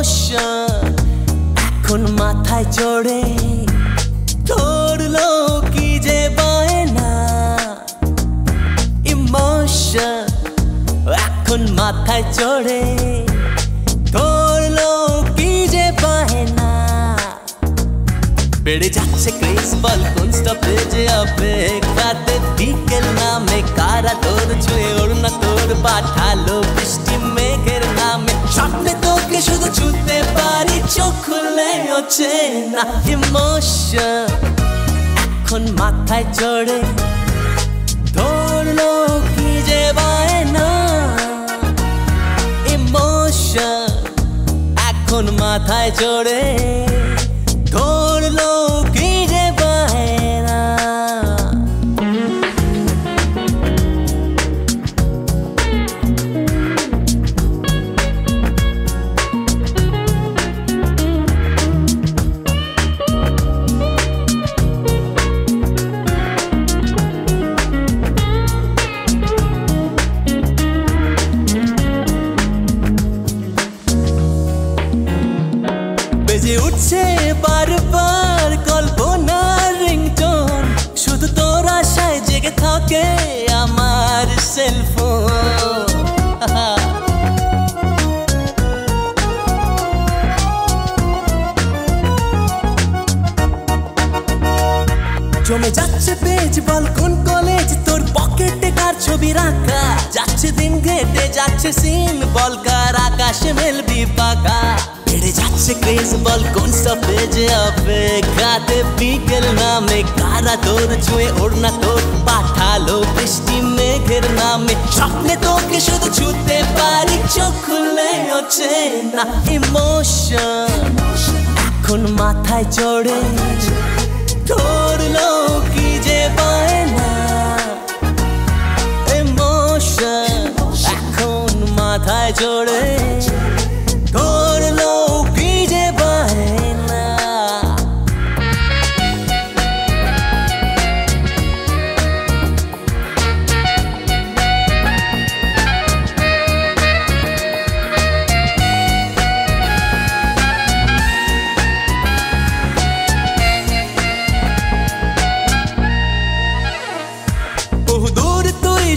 Emotion এখন মাথায় চড়ে ধরলো কি যে বায়না। ইমোশন এখন মাথায় চড়ে কি যে বেড়ে যাচ্ছে ক্রেজ বল কোন স্টপেজে আবেগ রাতে বিকেল নামে, কারা তোর ছুঁয়ে ওর না তোর পাঠালো? না ইমোশন এখন মাথায় চড়ে ধরলো কি যে বায়না। ইমোশন এখন মাথায় চড়ে জমে যাচ্ছে পেজ, বল কোন কলেজ তোর পকেটে কার ছবি রাখা? যাচ্ছে দিন ঘেটে, যাচ্ছে সিন বল কার আকাশে মেলবি পাকা বেড়ে যাচ্ছে ক্রেজ বল কোন স্টপেজে অপেক্ষাতে বিকেল নামে, কারা তোর ছুঁয়ে ওর না তোর পাঠালো? বৃষ্টি মেঘের নামে, স্বপ্নে তোকে শুধু ছুঁতে পারি, চোখ খুলে হচ্ছে না ইমোশন এখন মাথায় চড়ে, ধরলো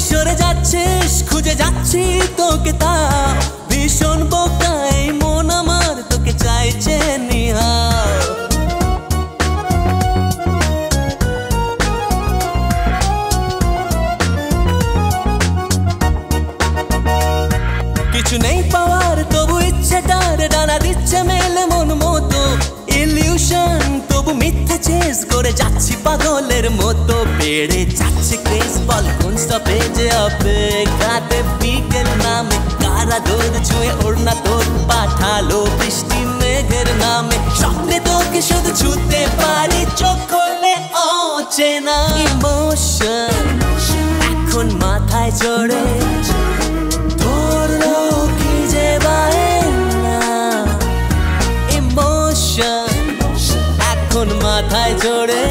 সরে যাচ্ছিস, খুঁজে যাচ্ছি তোকে তা। ভীষণ বোকাই মন আমার তোকে চাইছে নিহাও কিছু নেই পাওয়ার, তবু ইচ্ছেটার, ডানা দিচ্ছে মেলে যাচ্ছি পাগলের মতো বেড়ে। যাচ্ছে ক্রেজ বল কোন স্টপেজে অপেক্ষাতে বিকেল নামে, কারা দোর ছুঁয়ে ওর না তোর পাঠালো? বৃষ্টি মেঘের নামে, স্বপ্নে তোকে শুধু ছুঁতে পারি। চোখ করলে অচেনা ইমোশন এখন মাথায় চড়ে মাথায় চড়ে